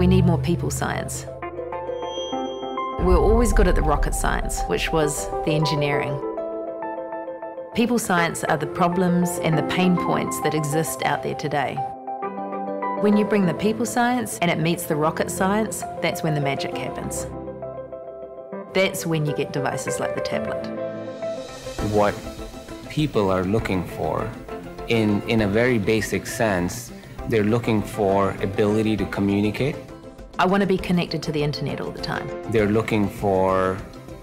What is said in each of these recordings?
We need more people science. We were always good at the rocket science, which was the engineering. People science are the problems and the pain points that exist out there today. When you bring the people science and it meets the rocket science, that's when the magic happens. That's when you get devices like the tablet. What people are looking for, in, in a very basic sense, they're looking for ability to communicate. I want to be connected to the internet all the time. They're looking for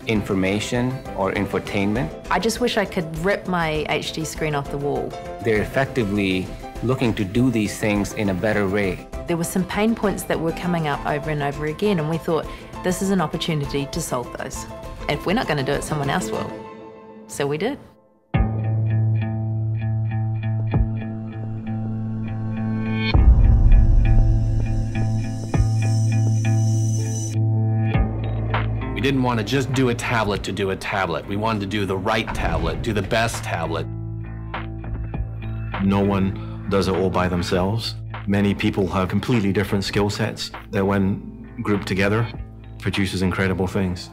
information or infotainment. I just wish I could rip my HD screen off the wall. They're effectively looking to do these things in a better way. There were some pain points that were coming up over and over again, and we thought this is an opportunity to solve those. If we're not going to do it, someone else will. So we did. We didn't want to just do a tablet to do a tablet. We wanted to do the right tablet, do the best tablet. No one does it all by themselves. Many people have completely different skill sets that when grouped together produces incredible things.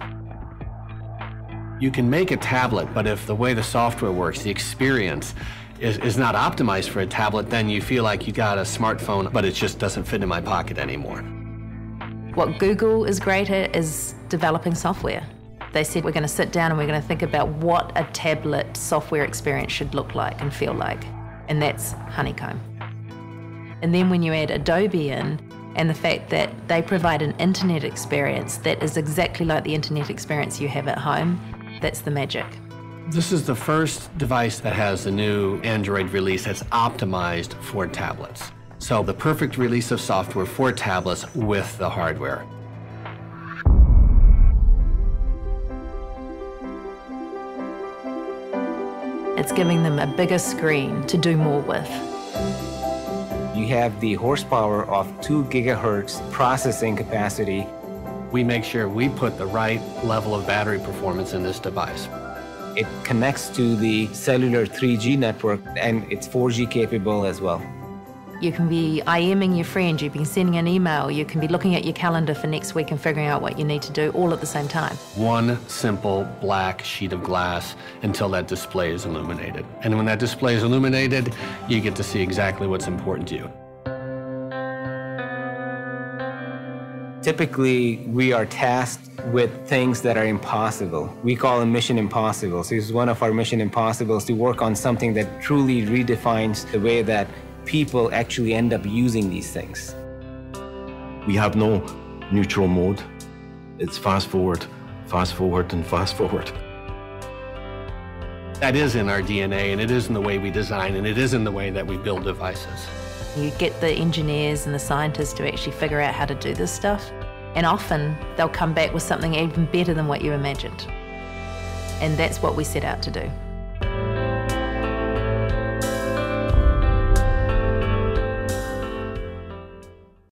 You can make a tablet, but if the way the software works, the experience, is, is not optimized for a tablet, then you feel like you got a smartphone, but it just doesn't fit in my pocket anymore. What Google is great at is developing software. They said we're going to sit down and we're going to think about what a tablet software experience should look like and feel like, and that's Honeycomb. And then when you add Adobe in, and the fact that they provide an internet experience that is exactly like the internet experience you have at home, that's the magic. This is the first device that has a new Android release that's optimized for tablets. So the perfect release of software for tablets with the hardware. It's giving them a bigger screen to do more with. You have the horsepower of 2 gigahertz processing capacity. We make sure we put the right level of battery performance in this device. It connects to the cellular 3G network and it's 4G capable as well. You can be IMing your friend, you can be sending an email, you can be looking at your calendar for next week and figuring out what you need to do all at the same time. One simple black sheet of glass until that display is illuminated. And when that display is illuminated, you get to see exactly what's important to you. Typically, we are tasked with things that are impossible. We call them mission impossible. So this is one of our mission impossibles to work on something that truly redefines the way that people actually end up using these things. We have no neutral mode. It's fast forward, fast forward, and fast forward. That is in our DNA, and it is in the way we design, and it is in the way that we build devices. You get the engineers and the scientists to actually figure out how to do this stuff, and often they'll come back with something even better than what you imagined. And that's what we set out to do.